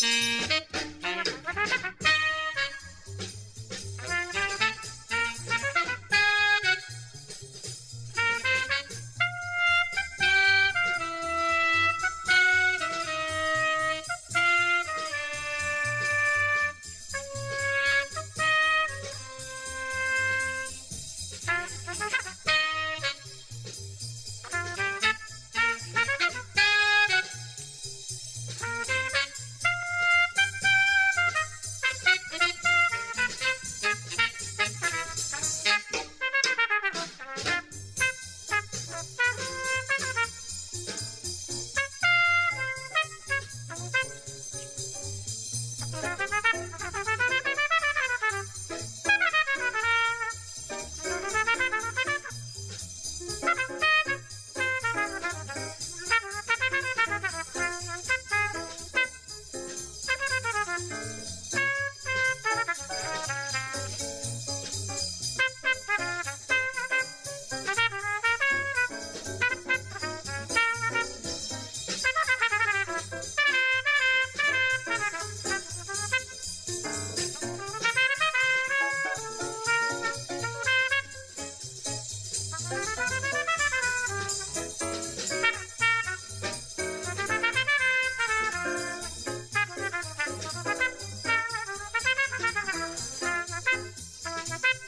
Thank you. Ha ha ha!